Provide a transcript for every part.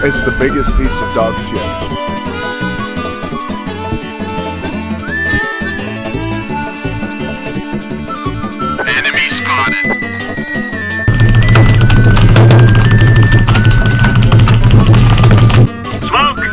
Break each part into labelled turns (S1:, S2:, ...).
S1: It's the biggest piece of dog shit.
S2: Enemy spotted. Smoke!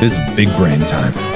S3: This is big brain time.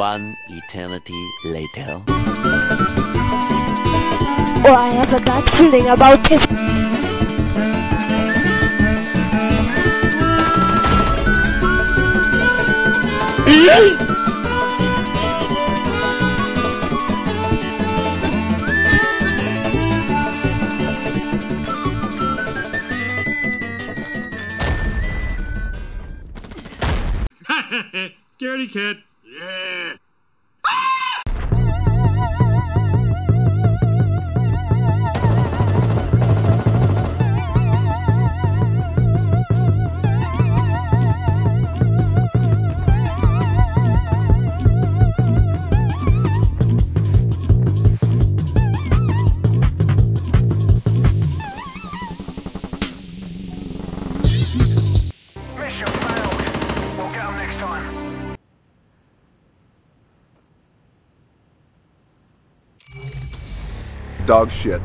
S4: One eternity later.
S5: Oh, I have a bad feeling about this.
S2: Scaredy cat.
S6: Mission
S1: Dog shit.